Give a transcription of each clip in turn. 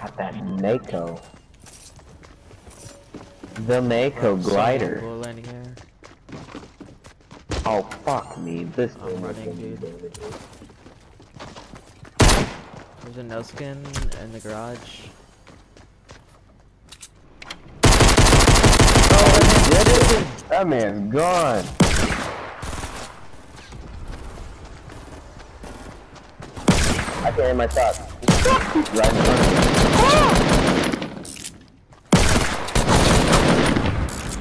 Got that Mako. The Mako glider. Landing here. Oh fuck me, this I'm thing is running, dude. There's a no skin in the garage. Oh, that man's gone. I can't hit my shot. Right in front of me.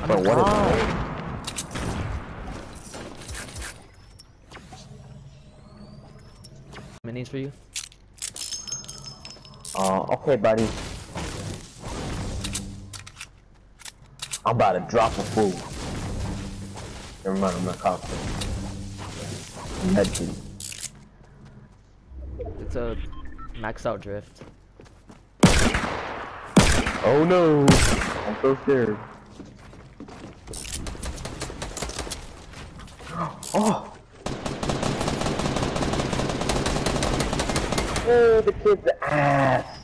But what is Minis for you? Oh, okay, buddy. I'm about to drop a fool. Never mind, I'm not confident. Medkit. It's a max out drift. Oh no! I'm so scared. Oh! Oh, the kid's ass!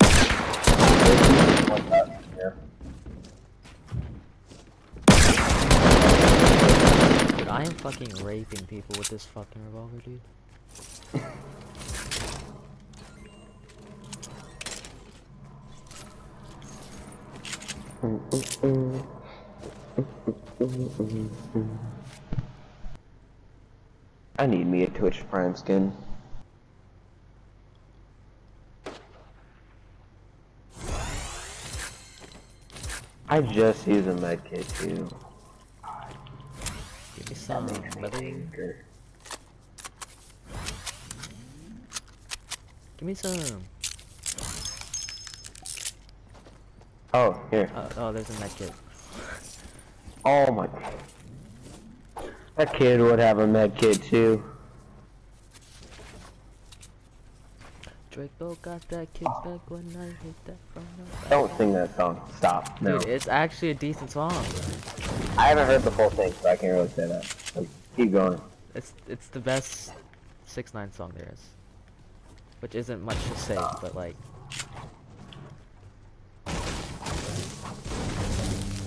Dude, I am fucking raping people with this fucking revolver, dude. I need me a Twitch Prime skin. I just use a medkit too. Give me some, buddy. Give me some. Oh, here. Uh, oh, there's a med medkit. Oh my. That kid would have a med medkit too. Draco got that kickback when I hit that from the Don't sing that song. Stop. No. Dude, it's actually a decent song. I haven't heard the full thing, so I can't really say that. Like, keep going. It's it's the best six nine song there is. Which isn't much to say, but like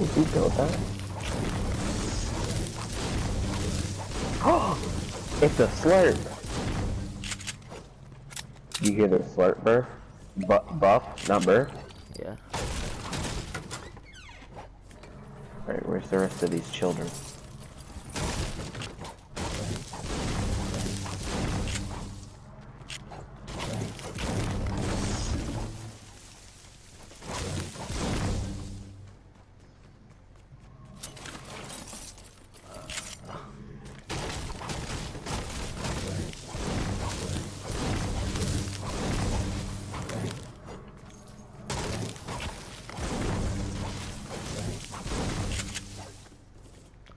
Keep going with that. Oh, it's a slurp. You hear the slurp burr? Bu- buff, not burr. yeah. Alright, where's the rest of these children?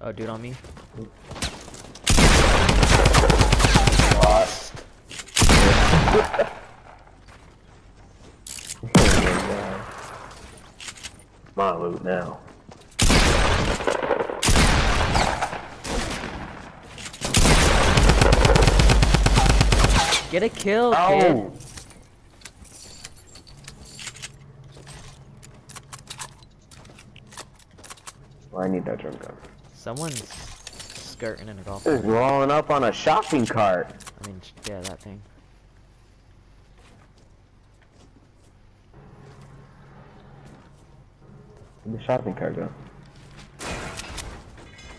Oh dude on me. Lost. My loot now. Get a kill, oh. kid. Oh! Well, I need that drum gun. Someone's skirting in a golf cart. rolling up on a shopping cart. I mean, yeah, that thing. Where'd the shopping cart go?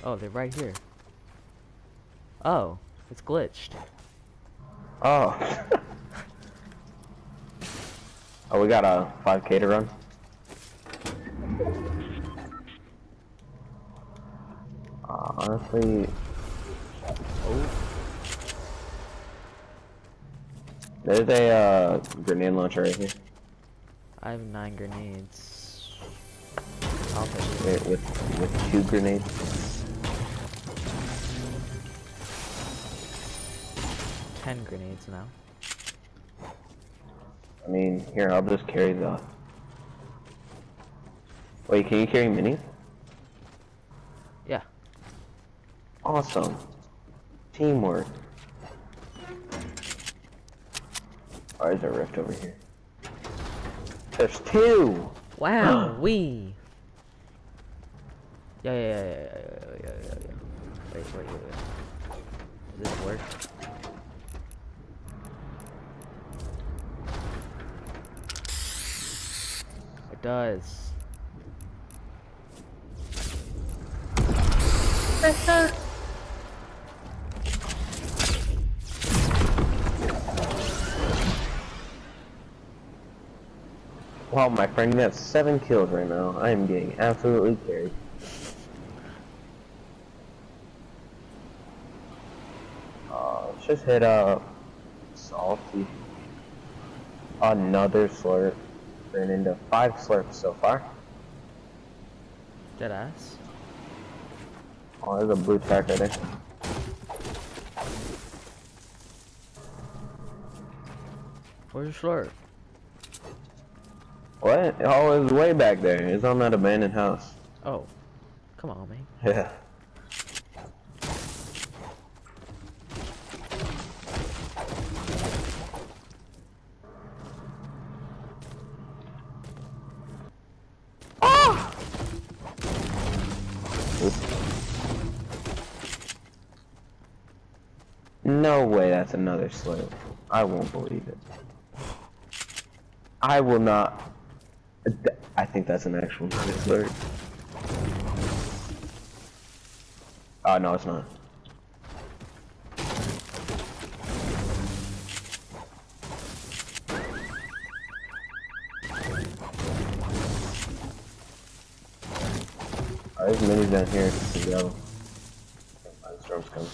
Oh, they're right here. Oh, it's glitched. Oh. oh, we got a 5k to run. Uh, honestly, Oh, there's a uh, grenade launcher right here I have nine grenades. I'll take it. Wait, with with two grenades. Ten grenades now. I mean, here I'll just carry the. Wait, can you carry minis? Awesome. Teamwork. Why is a rift over here? There's two! Wow, we. Yeah, yeah, yeah, yeah, yeah, yeah, yeah, yeah. Wait, wait, wait, wait. Does this work? It does. Wow, my friend, you have seven kills right now. I am getting absolutely carried. Uh, let's just hit up salty. Another slurp. Ran into five slurps so far. Dead ass. Oh, there's a blue track right there. Where's your slurp? What? Oh, it was way back there. It's on that abandoned house. Oh. Come on, man. Yeah. Ah! No way that's another slip. I won't believe it. I will not. I think that's an actual slurp. Oh, no, it's not. Oh, there's minis down here. Go. Storm's coming.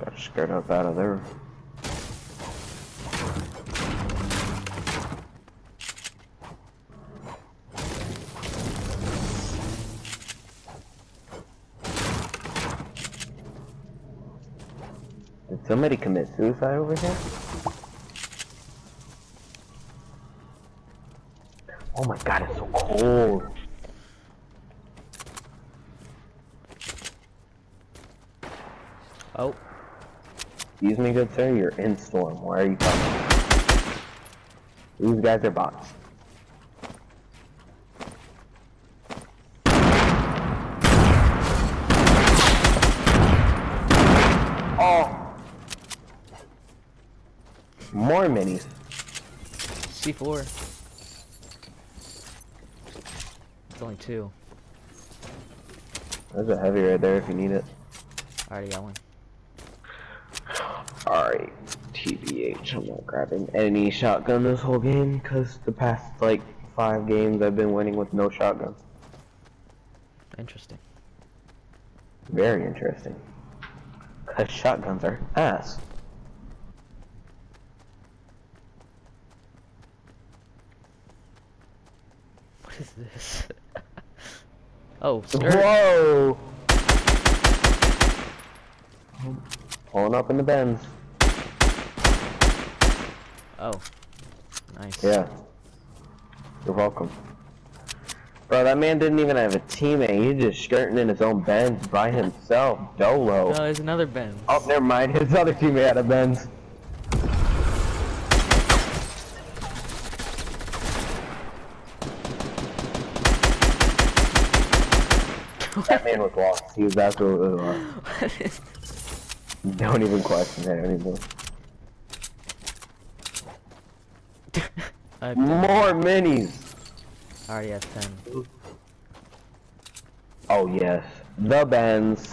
Gotta up out of there. Somebody commit suicide over here? Oh my god, it's so cold. Oh. Excuse me, good sir, you're in storm. Why are you talking? These guys are bots. Oh! More minis. C4. It's only two. There's a heavy right there if you need it. I already got one. Alright, TBH, I'm not grabbing any shotgun this whole game, because the past, like, five games I've been winning with no shotgun. Interesting. Very interesting. Because shotguns are ass. Is this? oh, skirt. Whoa! Pulling up in the Benz. Oh. Nice. Yeah. You're welcome. Bro, that man didn't even have a teammate. He's just skirting in his own Benz by himself. Dolo. No, there's another Ben. Oh, never mind. His other teammate had a Benz. That man was lost. He was absolutely uh, lost. Don't even question it anymore. I have 10. More minis! I already have 10. Oh yes, the Benz.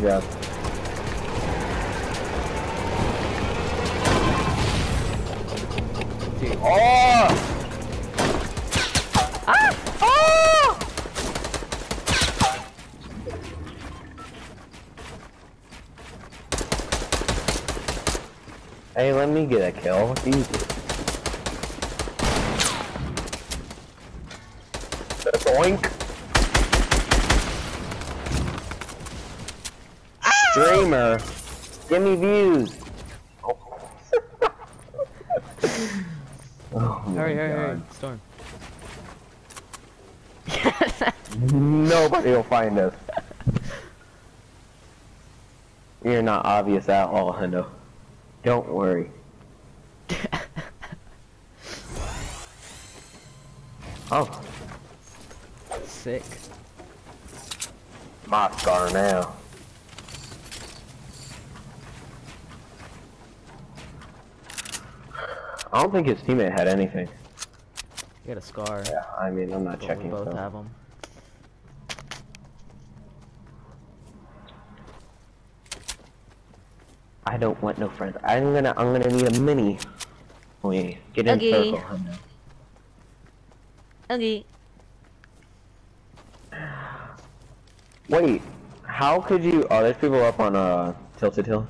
Yeah. Oh! Ah! Oh! Hey, let me get a kill. It's easy. Oink. Streamer. Give me views. Oh. oh my Hurry, hurry, hurry. Storm. Nobody will find us. You're not obvious at all, Hendo. Don't worry. Oh, Sick. my scar now. I don't think his teammate had anything. He got a scar. Yeah, I mean, I'm not but checking. we both so. have them. I don't want no friends. I'm gonna, I'm gonna need a mini. Wait, get in Okay. circle, Hendo. Okay. Wait, how could you? Oh, there's people up on uh Tilted Hill.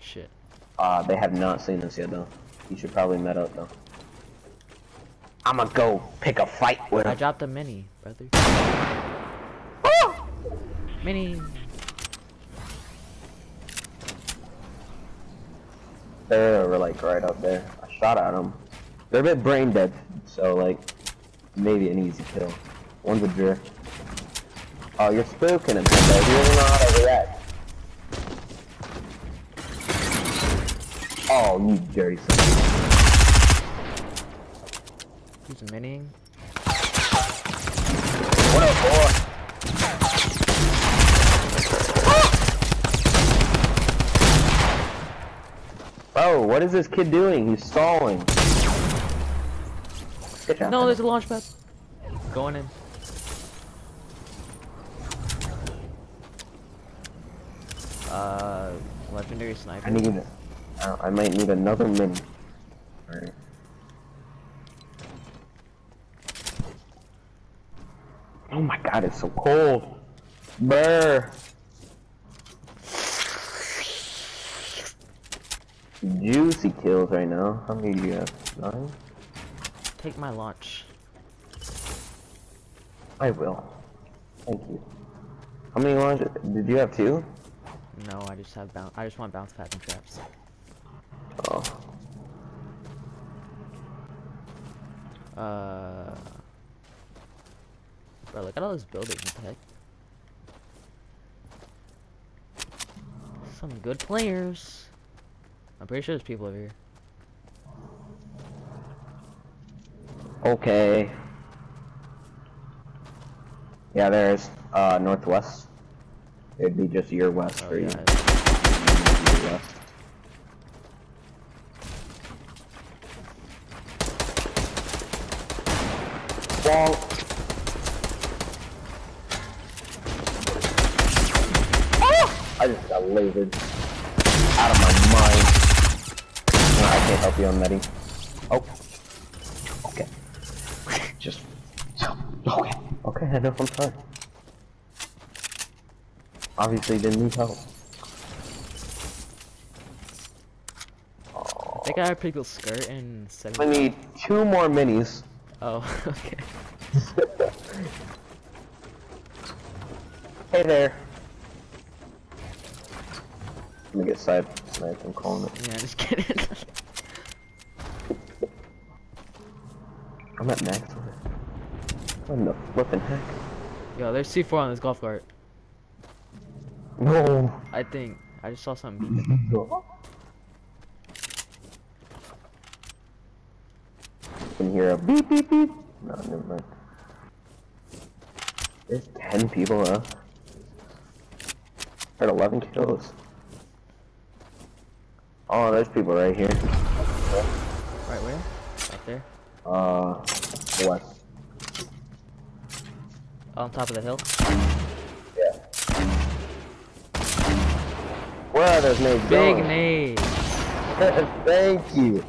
Shit. Uh, they have not seen us yet though. You should probably met up though. I'ma go pick a fight with him. I dropped a mini, brother. Mini. They're like right up there. I shot at them. They're a bit brain dead, so like maybe an easy kill. One's a jerk. Oh, you're spooking him. He doesn't know how to react. Oh, you dirty son. Who's miniing? What up, boy? Oh, what is this kid doing? He's stalling. No, there's a launch pad. Going in. Uh, legendary sniper. I need it. Uh, I might need another mini. Oh my god, it's so cold. Brr. Juicy kills right now. How many do you have? Nine? Take my launch. I will. Thank you. How many launches? Did you have two? No, I just have bounce. I just want bounce pads and traps. Oh. Uh. Bro, look at all those buildings. What the heck? Some good players. I'm pretty sure there's people over here. Okay. Yeah, there's uh northwest. It'd be just your west Oh, for you. yeah. Your west. Bonk. I just got lasered. Out of my mind. No, I can't help you on Meddy. Oh. Okay. Just. Okay. Okay, I know, I'm sorry. Obviously didn't need help. I think I have a pretty cool skirt and I need two more minis. Oh, okay. Hey there. Let me get side sniped, I'm calling it. Yeah, just kidding. I'm at max it. What the flipping heck? Yo, there's C4 on this golf cart. No. I think. I just saw something beeping. Can hear a beep beep beep. No, never mind. There's 10 people, huh? Heard 11 kills. Oh, there's people right here. Right where? Up there? Uh, west. On top of the hill? Yeah. Where are those nades Big going? nade! Thank you.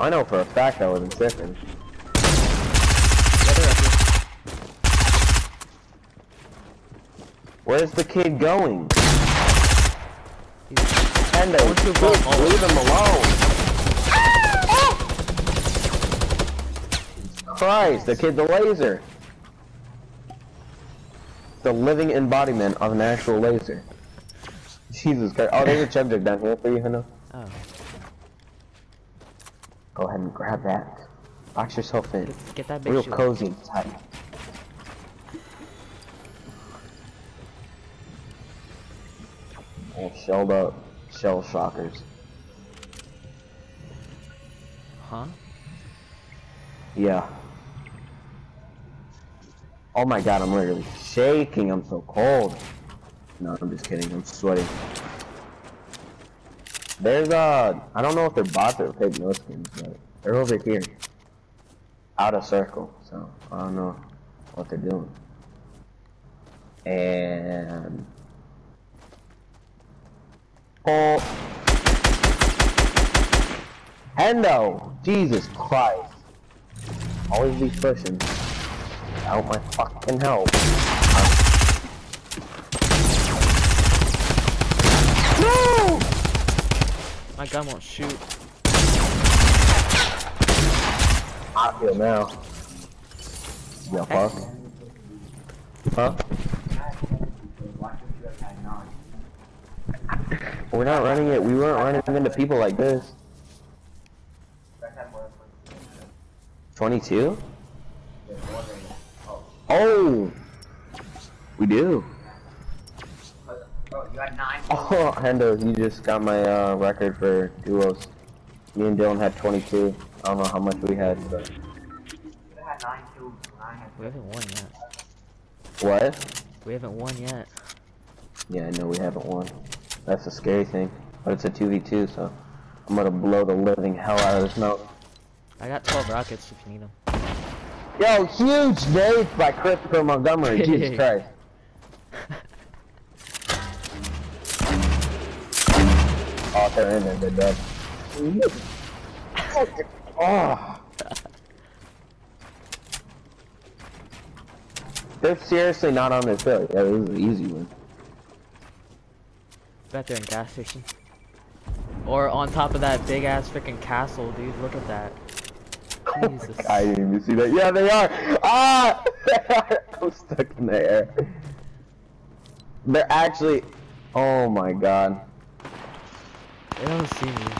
I know for a fact I wasn't sipping. Yeah, they're up here. Where's the kid going? He's Hendo, Going to please leave him alone. Christ, the kid the laser. The living embodiment of an actual laser. Jesus Christ. Oh, there's a jug down here for you, Hendo. oh, Go ahead and grab that. Box yourself in. get, get that big Real cozy and tight. Oh, shelled up shell shockers. Huh? Yeah. Oh my god, I'm literally shaking. I'm so cold. No, I'm just kidding. I'm sweating. There's uh, I don't know if they're bots or fake no skins, but they're over here. Out of circle, so I don't know what they're doing. And oh, Hendo, Jesus Christ. Always be pushing. Out my fucking help. No! My gun won't shoot. I feel now. Yeah, fuck. Huh? We're not running it. We weren't running into people like this. 22? Oh! We do. Oh, you had nine. Oh, Hendo, you just got my uh, record for duos. Me and Dylan had 22. I don't know how much we had, but... You had nine kills. and I had We haven't won yet. What? We haven't won yet. Yeah, I know we haven't won. That's a scary thing. But it's a 2v2, so... I'm gonna blow the living hell out of this mountain. I got 12 rockets if you need them. Yo, huge nade by Christopher Montgomery. Jesus Christ. Oh, they're in there. They're dead. Oh. They're seriously not on this hill. Yeah, this is an easy one. Bet they're in gas station. Or on top of that big ass freaking castle, dude. Look at that. Jesus. I didn't even see that. Yeah, they are. Ah! I'm stuck in the air. They're actually. Oh my god. They don't see me.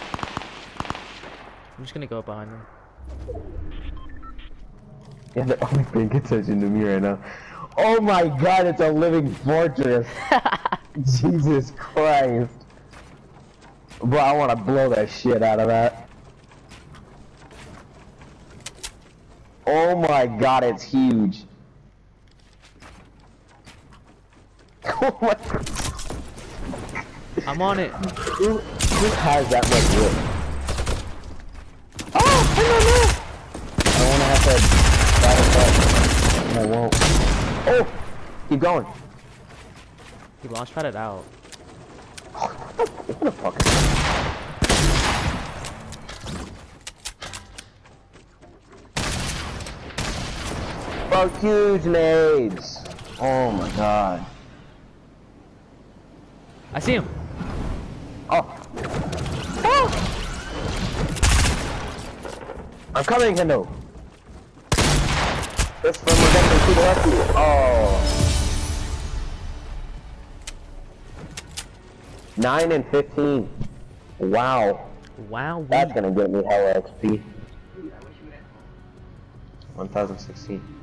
I'm just gonna go behind them. Yeah, they're only paying attention to me right now. Oh my god, it's a living fortress. Jesus Christ. Bro, I want to blow that shit out of that. Oh my god, it's huge. Oh my I'm on it. Who, who has that much wood? Oh, I don't know. I to have to battle that. I won't. Oh, keep going. He launch padded out. What the fuck? is that? Bro, huge nades. Oh my god. I see him. Oh. Oh. I'm coming, Hendo. This one we're getting to the rescue. Oh. Nine and fifteen. Wow. Wow. That's gonna get me hella XP. 1016.